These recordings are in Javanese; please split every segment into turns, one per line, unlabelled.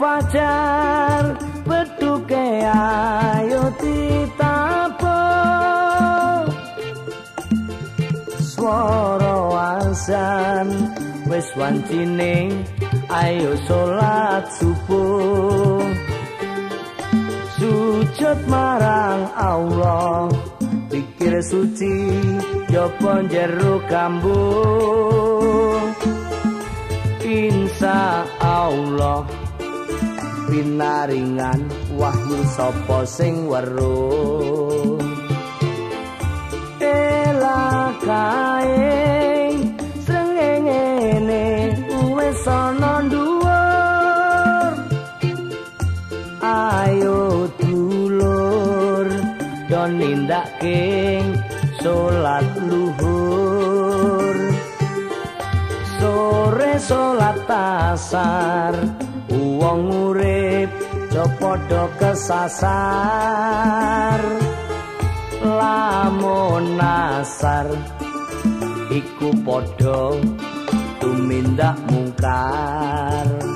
fajar petuke ayo ditapo. Swara wasan wis wancine ayo salat subuh. Sujud marang Allah pikir suci yo jero kambu Insya Allah pinaringan wahyu sapa sing weruh? Elakae srengenge wis ana dhuwur. Ayo dulur yo nindakake salat luhur. Sore salat asar kesasar lamun nasar iku padha tumindak mungkar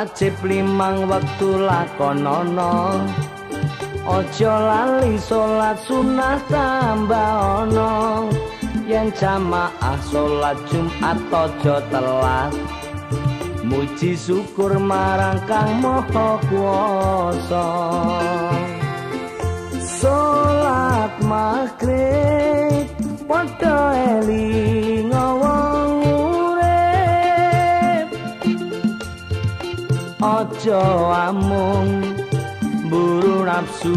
wajib limang wektu lakonono aja lali salat sunah tambah ana. Yen jamaah salat Jumat aja telat. Muji syukur marang Kang Maha Kuwasa salat maghrib padha eling aja amung. Buru nafsu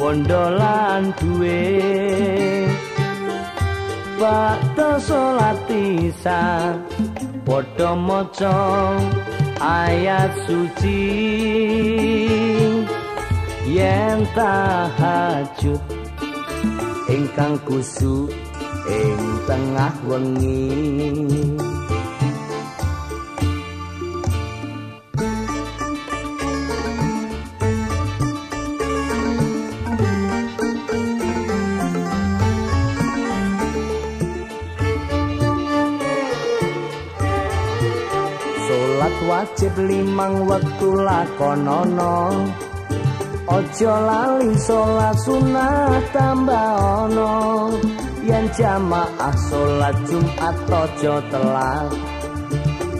pondolan duwe. Bakto salat isa padha maca ayat suci. Yen tahajud ingkang kusuk ing tengah wengi wajib limang wektu lakonono aja lali salat sunah tambah ana. Yen jamaah salat Jumat aja telat.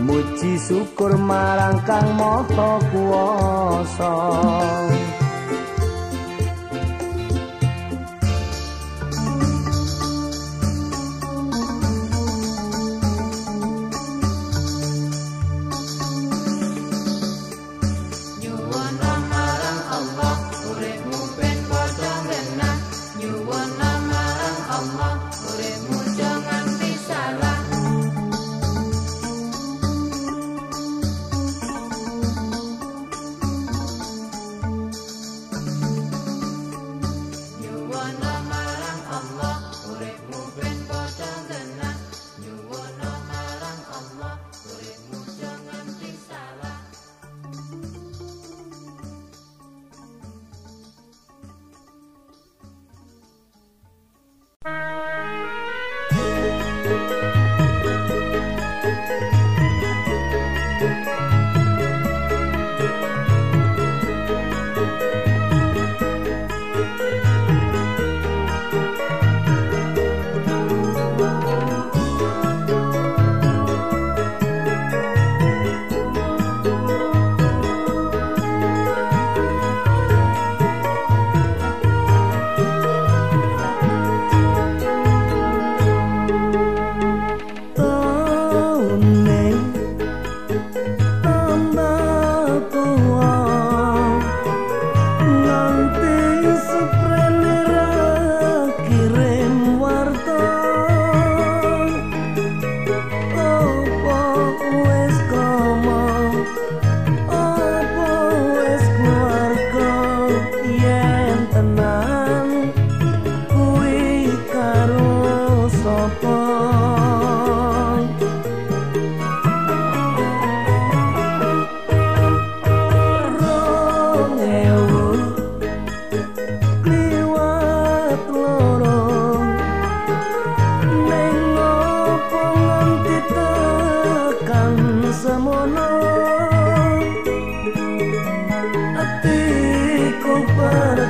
Muji syukur marang Kang Maha Kuwasa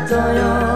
左右。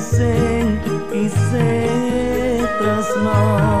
sing isih tresno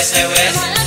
west, west.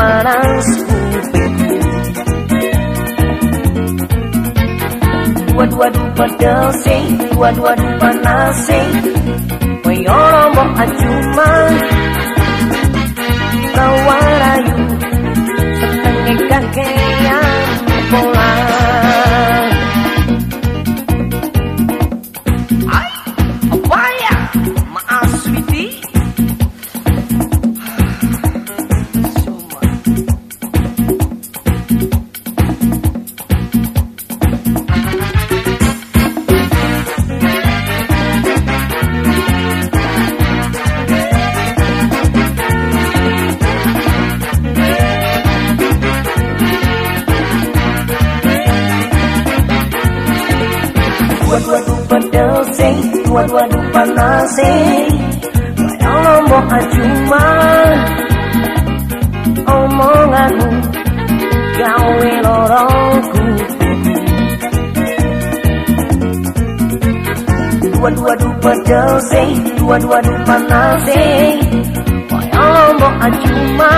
panas kuping Wadu-wadu pedelse, wadu-wadu panase Koyo rombok acuma Tawarayu dua-dua dupa nasi, Bayang lombok acuma Omonganmu gawe lorongku. Dua-dua dupa jelse, dua-dua dupa nase Bayang lombok acuma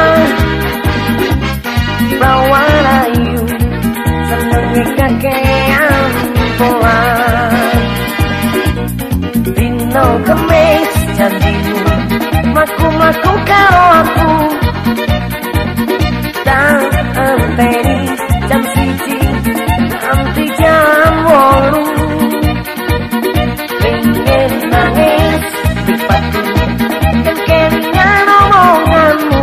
Bawa layu, senengnya kakean Bola no kemeng janjimu maku maku karo aku. Tak enteni jam siji nanti jam wolu ingin nangis di dipatku dan omonganmu.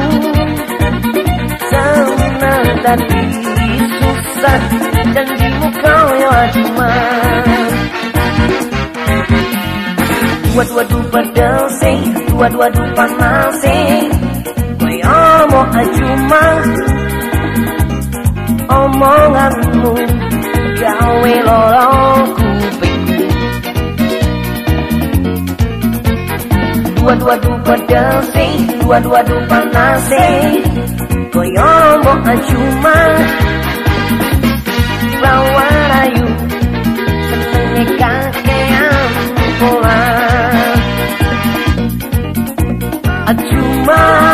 Senang dan Dua dua dupa delse Dua dua dupa malse Kue omo ajuma Omonganmu Gawe lolongku Dua dua dupa delse Dua dua dupa nase Kue omo ajuma Bawa rayu Senengnya kakean pulang Bye.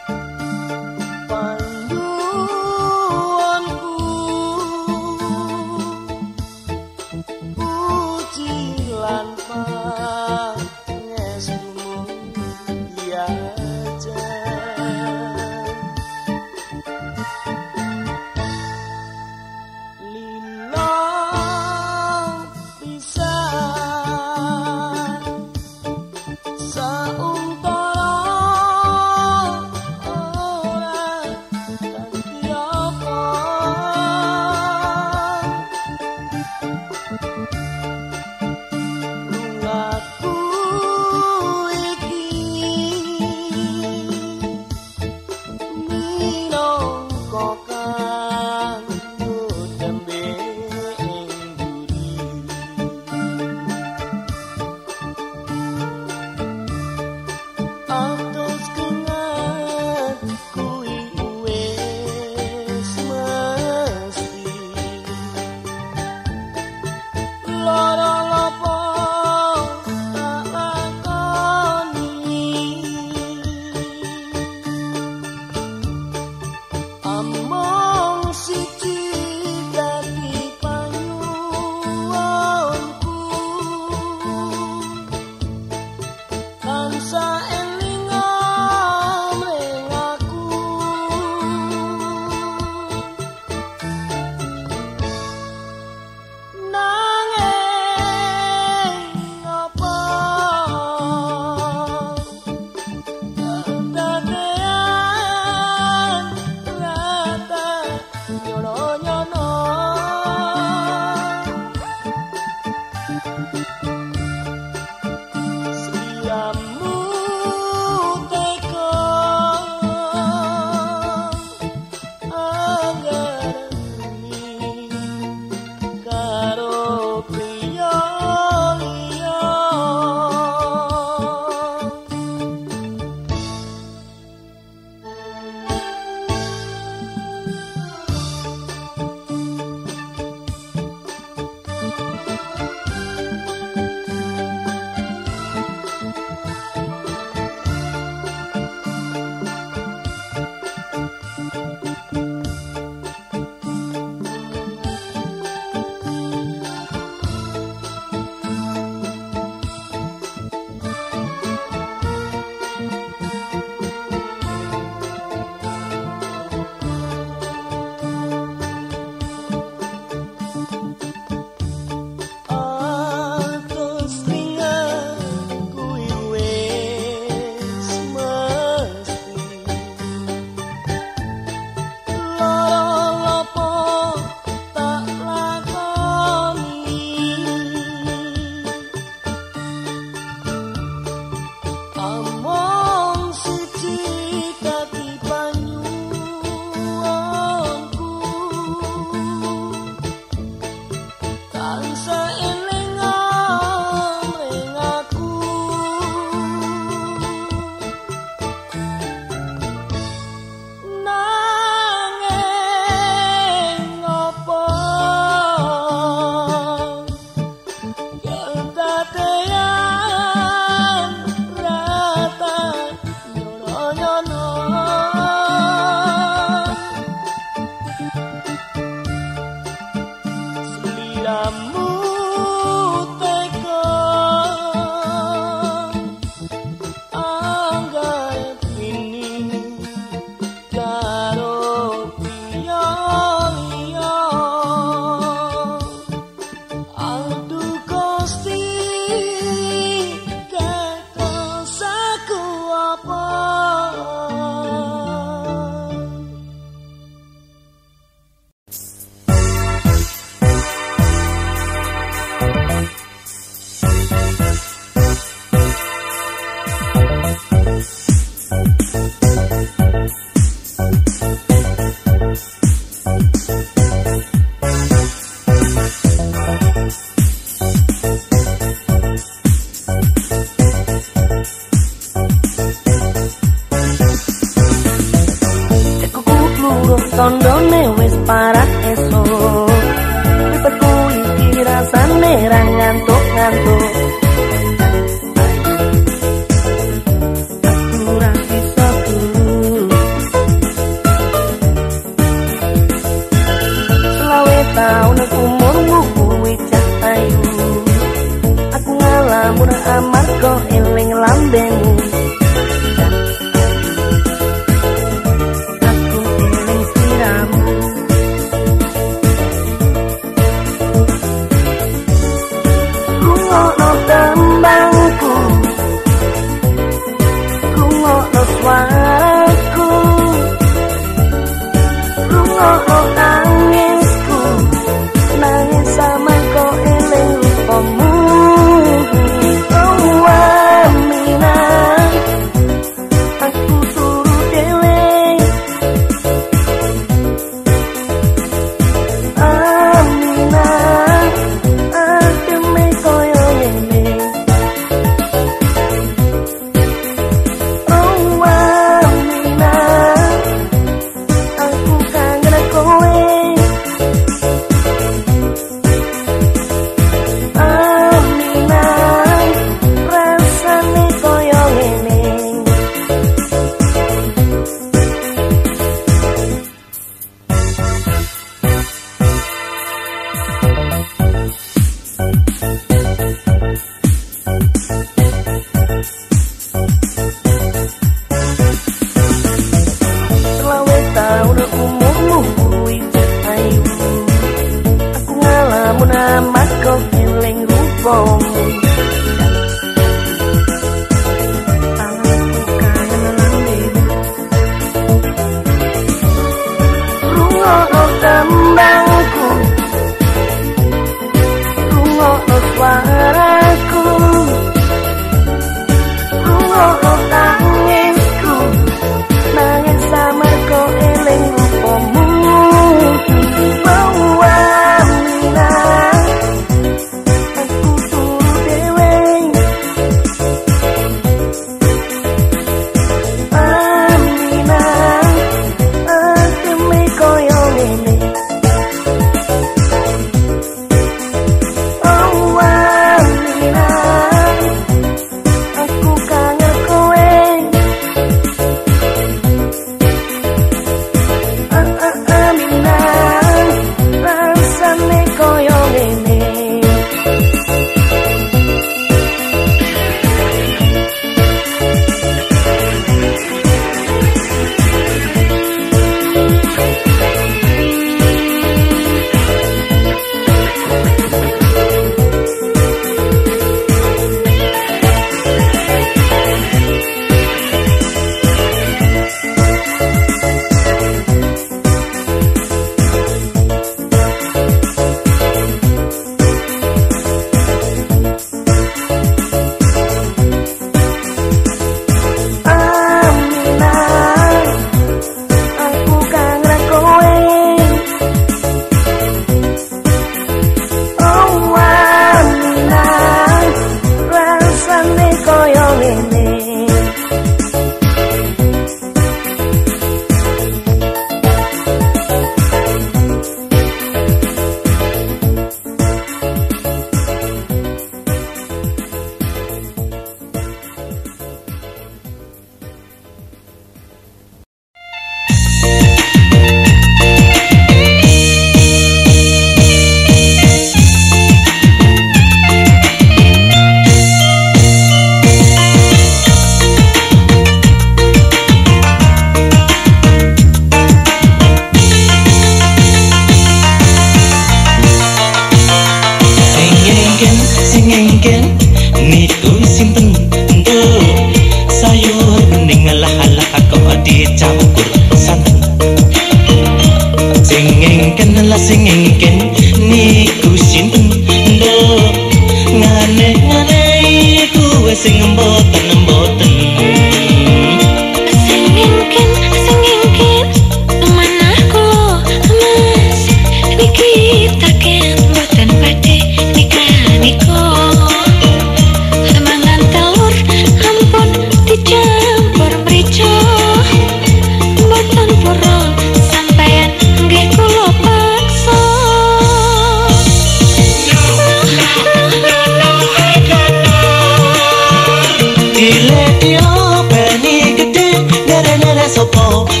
走走。